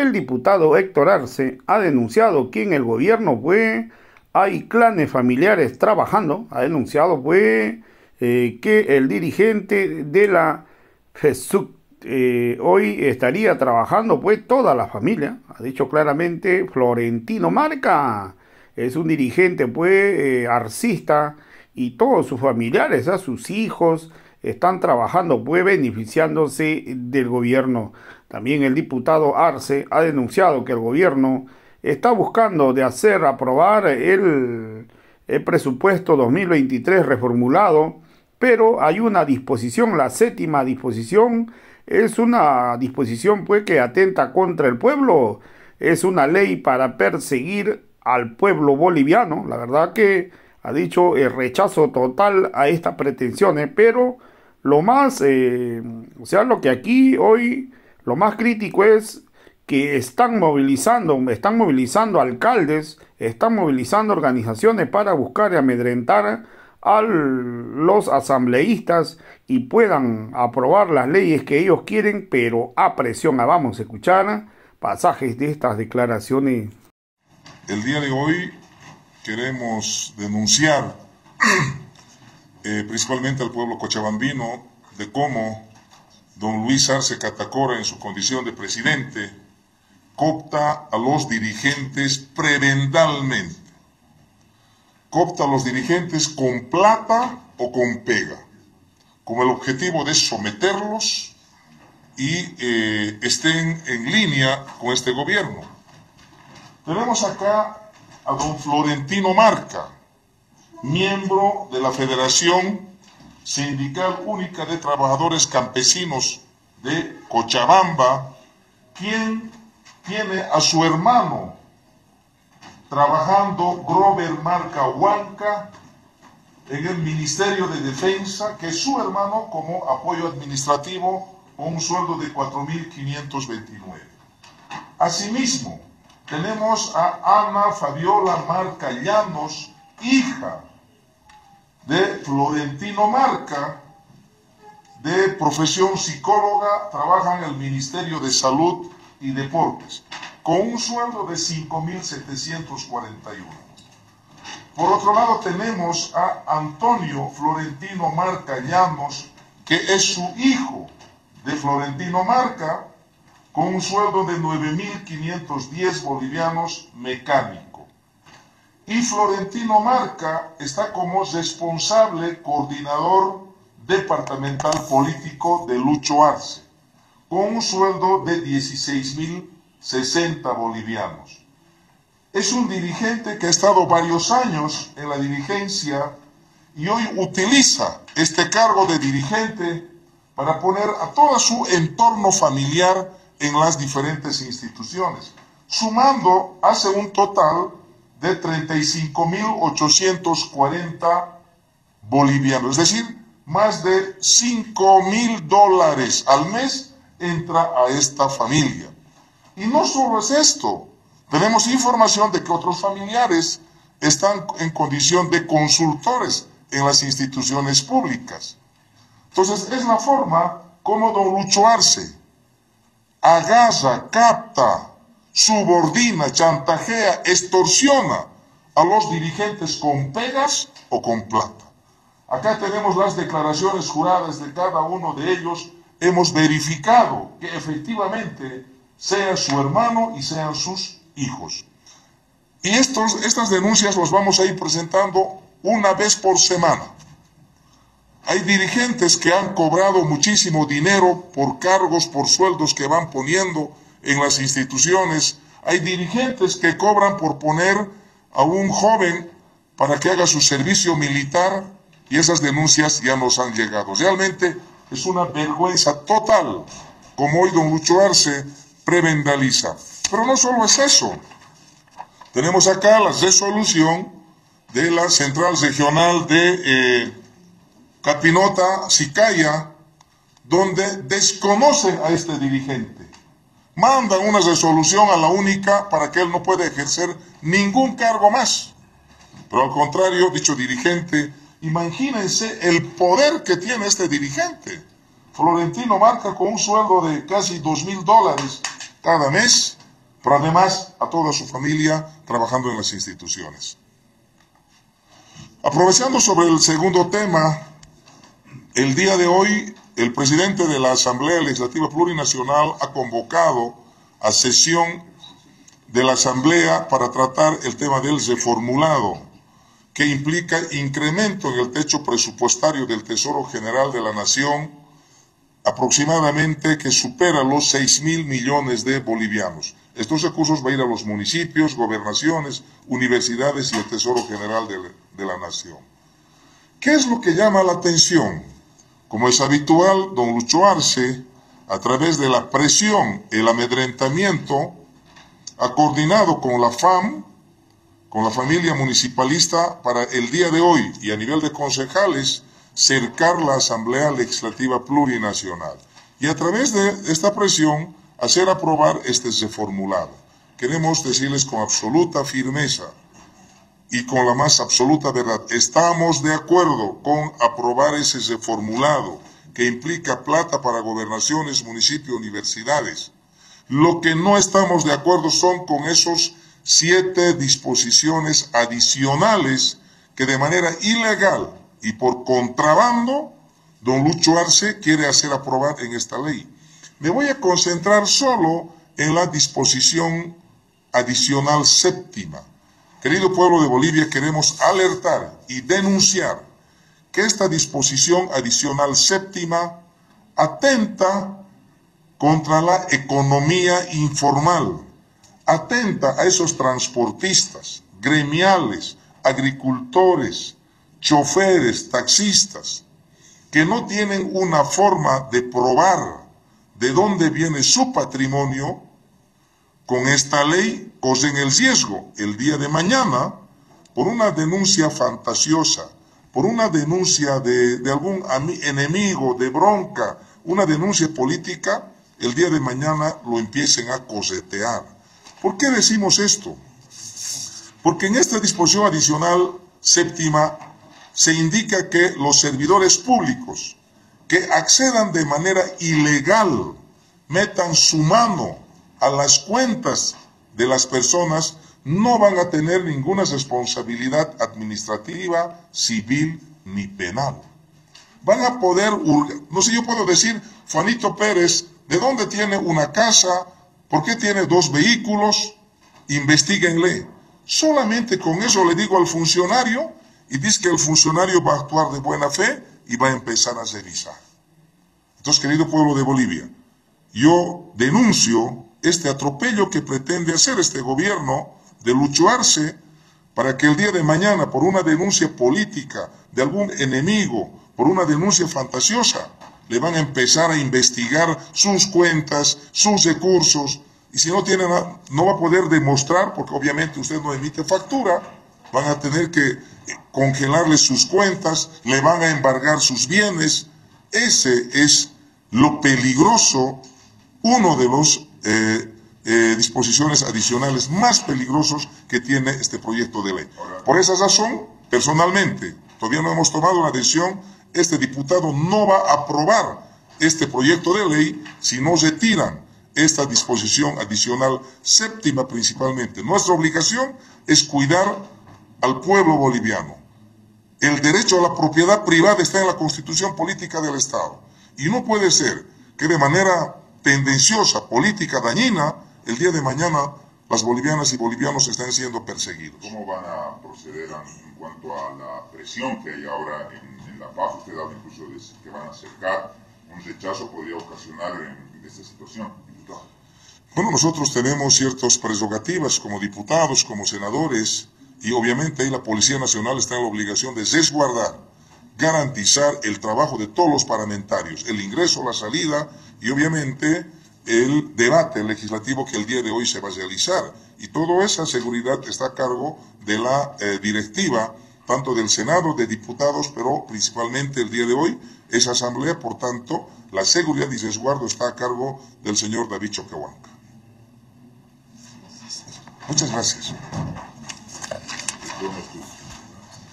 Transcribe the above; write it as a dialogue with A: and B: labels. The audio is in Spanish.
A: el diputado Héctor Arce ha denunciado que en el gobierno pues, hay clanes familiares trabajando. Ha denunciado pues, eh, que el dirigente de la FESUC eh, hoy estaría trabajando pues toda la familia. Ha dicho claramente Florentino Marca. Es un dirigente pues eh, arcista y todos sus familiares, a sus hijos, están trabajando pues beneficiándose del gobierno. También el diputado Arce ha denunciado que el gobierno está buscando de hacer aprobar el, el presupuesto 2023 reformulado, pero hay una disposición, la séptima disposición, es una disposición pues que atenta contra el pueblo, es una ley para perseguir al pueblo boliviano, la verdad que ha dicho el rechazo total a estas pretensiones, pero lo más, eh, o sea, lo que aquí hoy, lo más crítico es que están movilizando, están movilizando alcaldes, están movilizando organizaciones para buscar y amedrentar a los asambleístas y puedan aprobar las leyes que ellos quieren, pero a presión. Vamos a escuchar pasajes de estas declaraciones.
B: El día de hoy queremos denunciar eh, principalmente al pueblo cochabambino de cómo don Luis Arce Catacora en su condición de presidente copta a los dirigentes prebendalmente. Copta a los dirigentes con plata o con pega, con el objetivo de someterlos y eh, estén en línea con este gobierno. Tenemos acá a don Florentino Marca, miembro de la Federación Sindical Única de Trabajadores Campesinos de Cochabamba, quien tiene a su hermano trabajando Grover Marca Huanca en el Ministerio de Defensa, que es su hermano como apoyo administrativo con un sueldo de 4.529. Asimismo, tenemos a Ana Fabiola Marca Llanos, hija de Florentino Marca, de profesión psicóloga, trabaja en el Ministerio de Salud y Deportes, con un sueldo de 5.741. Por otro lado tenemos a Antonio Florentino Marca Llanos, que es su hijo de Florentino Marca, con un sueldo de 9.510 bolivianos mecánico. Y Florentino Marca está como responsable coordinador departamental político de Lucho Arce, con un sueldo de 16.060 bolivianos. Es un dirigente que ha estado varios años en la dirigencia y hoy utiliza este cargo de dirigente para poner a todo su entorno familiar en las diferentes instituciones, sumando hace un total de 35.840 bolivianos, es decir, más de 5.000 dólares al mes entra a esta familia. Y no solo es esto, tenemos información de que otros familiares están en condición de consultores en las instituciones públicas. Entonces, es la forma como don Lucho Arce agarra, capta, subordina, chantajea, extorsiona a los dirigentes con pegas o con plata. Acá tenemos las declaraciones juradas de cada uno de ellos. Hemos verificado que efectivamente sea su hermano y sean sus hijos. Y estos, estas denuncias los vamos a ir presentando una vez por semana. Hay dirigentes que han cobrado muchísimo dinero por cargos, por sueldos que van poniendo en las instituciones. Hay dirigentes que cobran por poner a un joven para que haga su servicio militar y esas denuncias ya nos han llegado. Realmente es una vergüenza total como hoy don Lucho Arce prevendaliza. Pero no solo es eso. Tenemos acá la resolución de la Central Regional de eh, Capinota, Sicaya, donde desconocen a este dirigente. Mandan una resolución a la única para que él no pueda ejercer ningún cargo más. Pero al contrario, dicho dirigente, imagínense el poder que tiene este dirigente. Florentino marca con un sueldo de casi dos mil dólares cada mes, pero además a toda su familia trabajando en las instituciones. Aprovechando sobre el segundo tema, el día de hoy el presidente de la Asamblea Legislativa Plurinacional ha convocado a sesión de la Asamblea para tratar el tema del reformulado, que implica incremento en el techo presupuestario del Tesoro General de la Nación, aproximadamente que supera los 6 mil millones de bolivianos. Estos recursos van a ir a los municipios, gobernaciones, universidades y el Tesoro General de, la Nación. ¿Qué es lo que llama la atención? Como es habitual, don Lucho Arce, a través de la presión, el amedrentamiento, ha coordinado con la FAM, con la familia municipalista, para el día de hoy y a nivel de concejales, cercar la Asamblea Legislativa Plurinacional. Y a través de esta presión, hacer aprobar este reformulado. Queremos decirles con absoluta firmeza y con la más absoluta verdad, estamos de acuerdo con aprobar ese reformulado que implica plata para gobernaciones, municipios, universidades. Lo que no estamos de acuerdo son con esos siete disposiciones adicionales que de manera ilegal y por contrabando, don Lucho Arce quiere hacer aprobar en esta ley. Me voy a concentrar solo en la disposición adicional séptima. Querido pueblo de Bolivia, queremos alertar y denunciar que esta disposición adicional séptima atenta contra la economía informal, atenta a esos transportistas, gremiales, agricultores, choferes, taxistas, que no tienen una forma de probar de dónde viene su patrimonio, con esta ley cosen el riesgo el día de mañana por una denuncia fantasiosa, por una denuncia de, de algún enemigo, de bronca, una denuncia política, el día de mañana lo empiecen a cosetear. ¿Por qué decimos esto? Porque en esta disposición adicional séptima se indica que los servidores públicos que accedan de manera ilegal, metan su mano a las cuentas de las personas, no van a tener ninguna responsabilidad administrativa, civil ni penal. Van a poder, no sé, yo puedo decir, Juanito Pérez, ¿de dónde tiene una casa? ¿Por qué tiene dos vehículos? Investíguenle. Solamente con eso le digo al funcionario y dice que el funcionario va a actuar de buena fe y va a empezar a revisar. Entonces, querido pueblo de Bolivia, yo denuncio este atropello que pretende hacer este gobierno de lucharse para que el día de mañana, por una denuncia política de algún enemigo, por una denuncia fantasiosa, le van a empezar a investigar sus cuentas, sus recursos, y si no tiene no va a poder demostrar, porque obviamente usted no emite factura, van a tener que congelarle sus cuentas, le van a embargar sus bienes. Ese es lo peligroso, uno de los eh, eh, disposiciones adicionales más peligrosos que tiene este proyecto de ley. Por esa razón, personalmente, todavía no hemos tomado una decisión, este diputado no va a aprobar este proyecto de ley si no retiran esta disposición adicional séptima principalmente. Nuestra obligación es cuidar al pueblo boliviano. El derecho a la propiedad privada está en la constitución política del Estado. Y no puede ser que de manera tendenciosa, política, dañina, el día de mañana las bolivianas y bolivianos estén siendo perseguidos.
C: ¿Cómo van a proceder en cuanto a la presión que hay ahora en, la paz? Usted habla incluso de que van a acercar, un rechazo podría ocasionar en, esta situación,
B: Bueno, nosotros tenemos ciertas prerrogativas como diputados, como senadores, y obviamente ahí la Policía Nacional está en la obligación de resguardar, garantizar el trabajo de todos los parlamentarios, el ingreso, la salida y obviamente el debate legislativo que el día de hoy se va a realizar. Y toda esa seguridad está a cargo de la eh, directiva, tanto del Senado, de diputados, pero principalmente el día de hoy, esa asamblea, por tanto, la seguridad y resguardo está a cargo del señor David Choquehuanca. Muchas gracias.